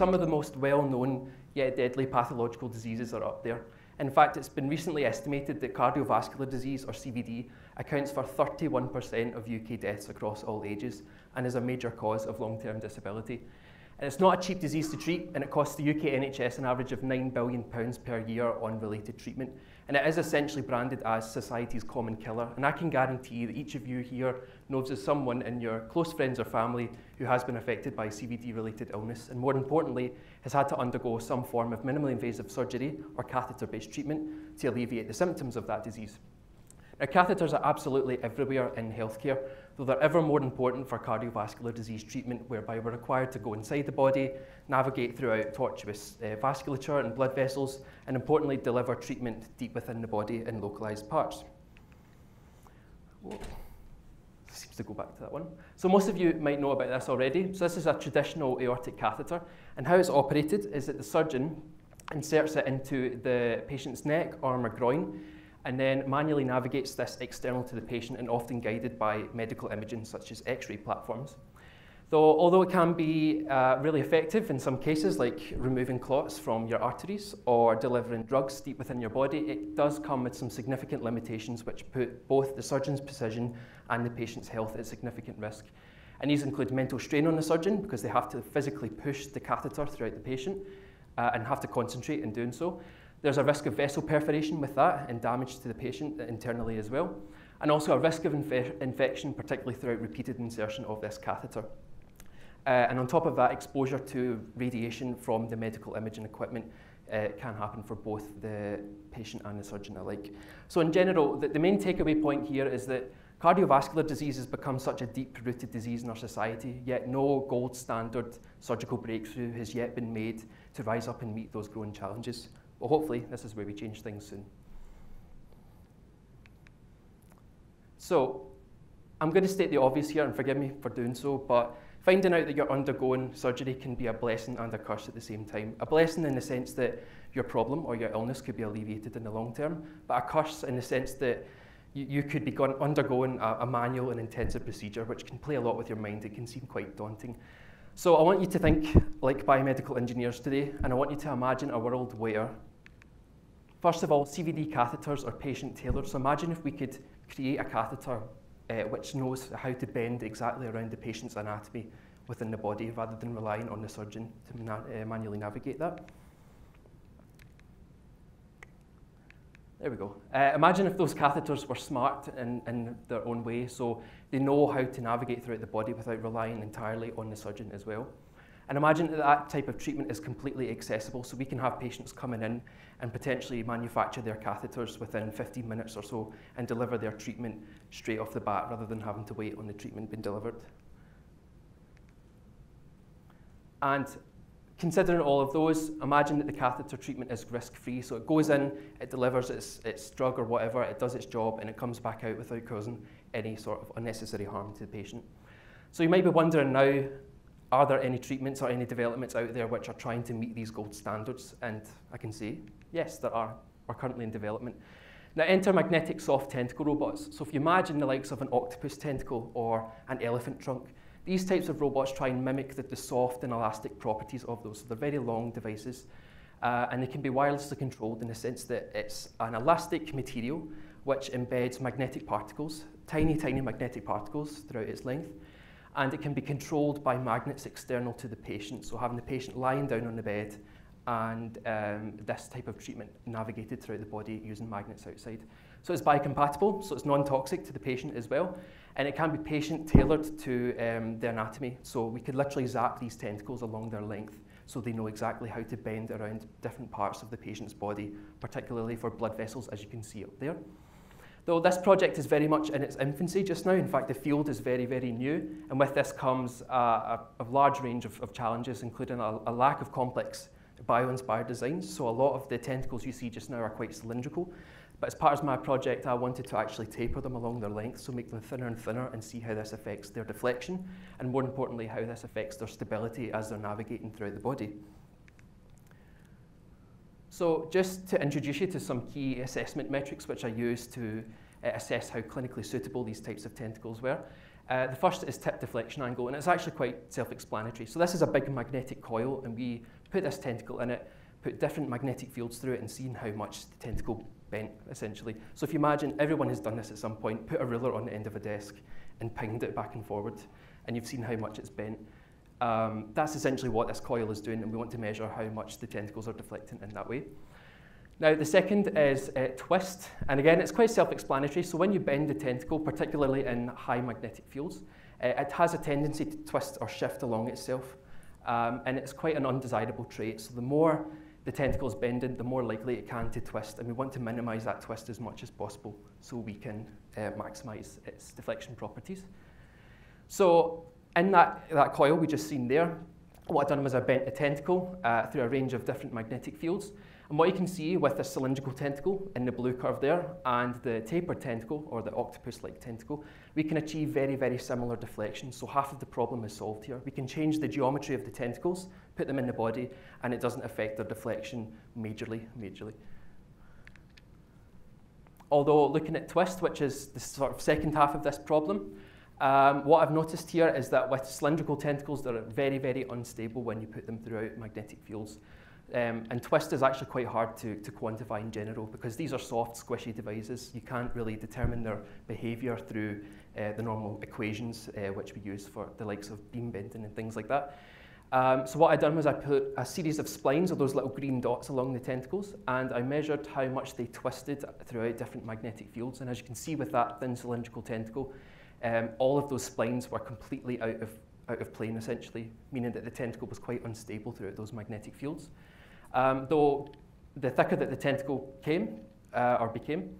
some of the most well-known yet deadly pathological diseases are up there. In fact, it's been recently estimated that cardiovascular disease, or CVD, accounts for 31% of UK deaths across all ages and is a major cause of long-term disability. And it's not a cheap disease to treat, and it costs the UK NHS an average of £9 billion per year on related treatment. And it is essentially branded as society's common killer. And I can guarantee that each of you here knows of someone in your close friends or family who has been affected by CVD related illness, and more importantly, has had to undergo some form of minimally invasive surgery or catheter based treatment to alleviate the symptoms of that disease. Now, catheters are absolutely everywhere in healthcare, though they're ever more important for cardiovascular disease treatment, whereby we're required to go inside the body, navigate throughout tortuous uh, vasculature and blood vessels, and importantly, deliver treatment deep within the body in localized parts. Whoa. Seems to go back to that one. So most of you might know about this already. So this is a traditional aortic catheter, and how it's operated is that the surgeon inserts it into the patient's neck, arm, or groin, and then manually navigates this external to the patient and often guided by medical imaging such as x-ray platforms. Though, although it can be uh, really effective in some cases, like removing clots from your arteries or delivering drugs deep within your body, it does come with some significant limitations which put both the surgeon's precision and the patient's health at significant risk. And these include mental strain on the surgeon because they have to physically push the catheter throughout the patient uh, and have to concentrate in doing so. There's a risk of vessel perforation with that and damage to the patient internally as well, and also a risk of inf infection, particularly throughout repeated insertion of this catheter. Uh, and on top of that, exposure to radiation from the medical imaging equipment uh, can happen for both the patient and the surgeon alike. So in general, the, the main takeaway point here is that cardiovascular disease has become such a deep-rooted disease in our society, yet no gold standard surgical breakthrough has yet been made to rise up and meet those growing challenges. Well, hopefully, this is where we change things soon. So, I'm going to state the obvious here, and forgive me for doing so, but finding out that you're undergoing surgery can be a blessing and a curse at the same time. A blessing in the sense that your problem or your illness could be alleviated in the long term, but a curse in the sense that you, could be going, undergoing a manual and intensive procedure, which can play a lot with your mind. It can seem quite daunting. So I want you to think like biomedical engineers today, and I want you to imagine a world where First of all, CVD catheters are patient tailored. So imagine if we could create a catheter uh, which knows how to bend exactly around the patient's anatomy within the body rather than relying on the surgeon to na uh, manually navigate that. There we go. Uh, imagine if those catheters were smart in, in their own way, so they know how to navigate throughout the body without relying entirely on the surgeon as well. And imagine that that type of treatment is completely accessible, so we can have patients coming in and potentially manufacture their catheters within 15 minutes or so and deliver their treatment straight off the bat rather than having to wait on the treatment being delivered. And considering all of those, imagine that the catheter treatment is risk-free. So it goes in, it delivers its, its drug or whatever, it does its job, and it comes back out without causing any sort of unnecessary harm to the patient. So you might be wondering now, are there any treatments or any developments out there which are trying to meet these gold standards? And I can say, yes, there are, are currently in development. Now enter magnetic soft tentacle robots. So if you imagine the likes of an octopus tentacle or an elephant trunk, these types of robots try and mimic the, the soft and elastic properties of those. So they're very long devices uh, and they can be wirelessly controlled in the sense that it's an elastic material which embeds magnetic particles, tiny, tiny magnetic particles throughout its length, and it can be controlled by magnets external to the patient. So having the patient lying down on the bed and um, this type of treatment navigated throughout the body using magnets outside. So it's biocompatible, so it's non-toxic to the patient as well, and it can be patient-tailored to um, the anatomy. So we could literally zap these tentacles along their length so they know exactly how to bend around different parts of the patient's body, particularly for blood vessels, as you can see up there. Though this project is very much in its infancy just now, in fact the field is very, very new, and with this comes a, a, large range of, of challenges, including a, a lack of complex bio-inspired designs. So a lot of the tentacles you see just now are quite cylindrical. But as part of my project, I wanted to actually taper them along their length, so make them thinner and thinner and see how this affects their deflection, and more importantly, how this affects their stability as they're navigating throughout the body. So just to introduce you to some key assessment metrics which I use to uh, assess how clinically suitable these types of tentacles were. Uh, the first is tip deflection angle, and it's actually quite self-explanatory. So this is a big magnetic coil, and we put this tentacle in it, put different magnetic fields through it, and seen how much the tentacle bent, essentially. So if you imagine, everyone has done this at some point, put a ruler on the end of a desk and pinged it back and forward, and you've seen how much it's bent. Um, that's essentially what this coil is doing, and we want to measure how much the tentacles are deflecting in that way. Now, the second is uh, twist, and again, it's quite self-explanatory. So when you bend the tentacle, particularly in high magnetic fields, uh, it has a tendency to twist or shift along itself, um, and it's quite an undesirable trait. So the more the tentacle is bending, the more likely it can to twist, and we want to minimize that twist as much as possible so we can uh, maximize its deflection properties. So in that, that coil we just seen there, what I've done was I bent a tentacle uh, through a range of different magnetic fields. And what you can see with the cylindrical tentacle in the blue curve there and the tapered tentacle or the octopus-like tentacle, we can achieve very, very similar deflection. So half of the problem is solved here. We can change the geometry of the tentacles, put them in the body, and it doesn't affect their deflection majorly, majorly. Although looking at twist, which is the sort of second half of this problem, um, what I've noticed here is that with cylindrical tentacles, they're very, very unstable when you put them throughout magnetic fields. Um, and twist is actually quite hard to, to quantify in general because these are soft, squishy devices. You can't really determine their behaviour through uh, the normal equations uh, which we use for the likes of beam bending and things like that. Um, so what I done was I put a series of splines of those little green dots along the tentacles and I measured how much they twisted throughout different magnetic fields. And as you can see with that thin cylindrical tentacle, um, all of those splines were completely out of, out of plane essentially, meaning that the tentacle was quite unstable throughout those magnetic fields. Um, though the thicker that the tentacle came uh, or became,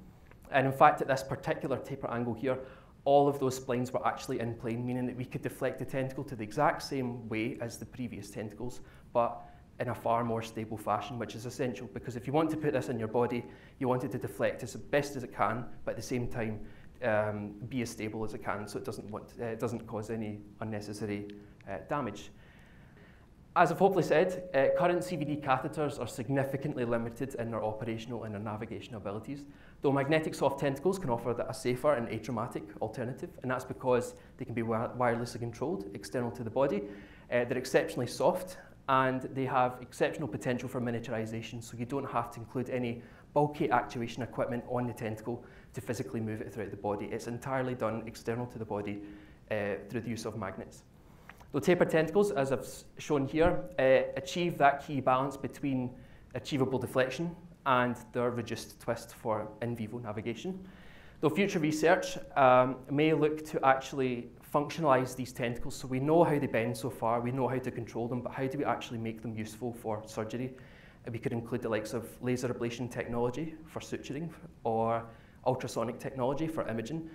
and in fact at this particular taper angle here, all of those splines were actually in plane, meaning that we could deflect the tentacle to the exact same way as the previous tentacles, but in a far more stable fashion, which is essential because if you want to put this in your body, you want it to deflect as best as it can, but at the same time um, be as stable as it can so it doesn't, want, uh, doesn't cause any unnecessary uh, damage. As I've hopefully said, uh, current CVD catheters are significantly limited in their operational and their navigation abilities, though magnetic soft tentacles can offer a safer and atraumatic alternative, and that's because they can be wirelessly controlled external to the body. Uh, they're exceptionally soft, and they have exceptional potential for miniaturization, so you don't have to include any bulky actuation equipment on the tentacle to physically move it throughout the body. It's entirely done external to the body uh, through the use of magnets. The tapered tentacles, as I've shown here, uh, achieve that key balance between achievable deflection and their reduced twist for in vivo navigation. Though future research um, may look to actually functionalize these tentacles, so we know how they bend so far, we know how to control them, but how do we actually make them useful for surgery? We could include the likes of laser ablation technology for suturing or ultrasonic technology for imaging.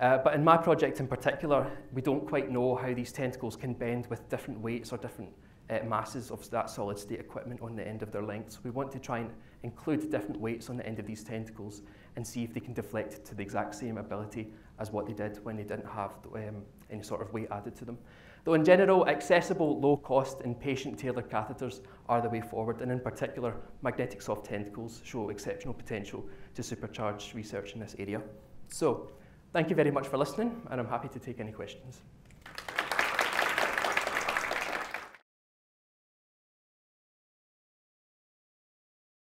Uh, but in my project in particular, we don't quite know how these tentacles can bend with different weights or different uh, masses of that solid state equipment on the end of their length. So we want to try and include different weights on the end of these tentacles and see if they can deflect to the exact same ability as what they did when they didn't have um, any sort of weight added to them. Though in general, accessible, low cost and patient tailored catheters are the way forward, and in particular, magnetic soft tentacles show exceptional potential to supercharge research in this area. So, Thank you very much for listening, and I'm happy to take any questions.